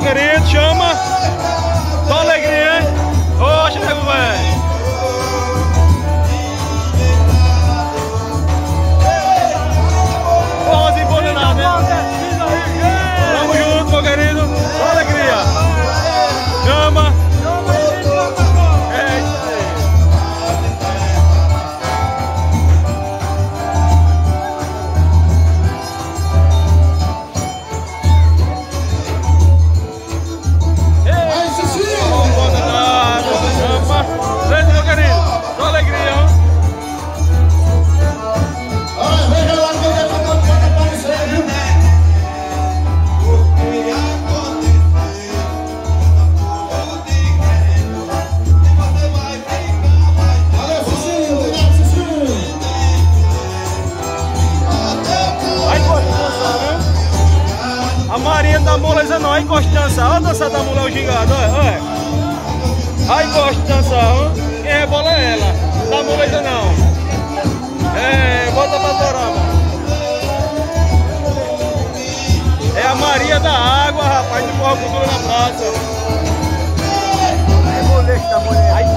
Jacaré chama a inconstância, olha a dança da mulher o gigante, olha, olha. A inconstância, ó. quem rebola é ela, dá moleza não. É, bota pra Torama. É a Maria da Água, rapaz, de Forra Cultura na Praça. É moleque da mulher.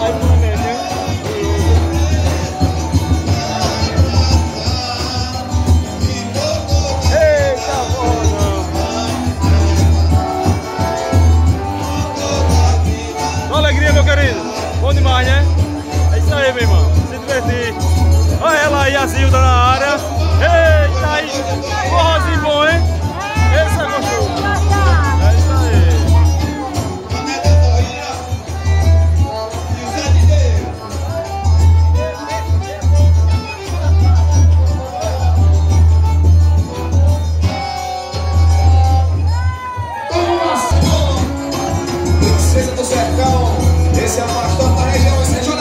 se afastou é da região,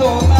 Todo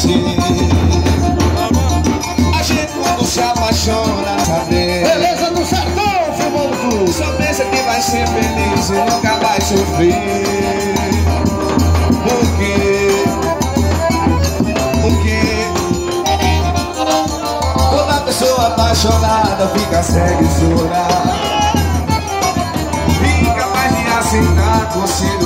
você A gente quando se apaixona cadê? Beleza do sertão, filmando Só pensa que vai ser feliz e nunca vai sofrer Por quê? Por quê? Toda pessoa apaixonada fica cega e surda Fica mais de aceitar você